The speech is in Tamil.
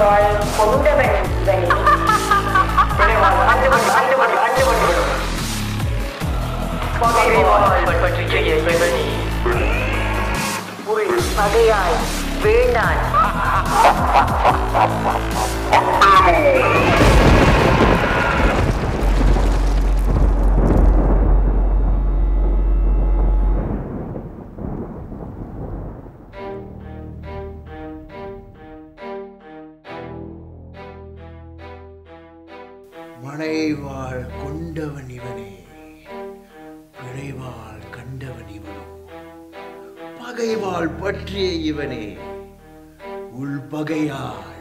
இவனே உள் பகையாய் வேண்டான் மலைவாழ் கொண்டவன் இவனே. பிழைவாள் கண்டவன் இவனோ. பகைவாள் பற்றிய இவனே. உள்பகையால்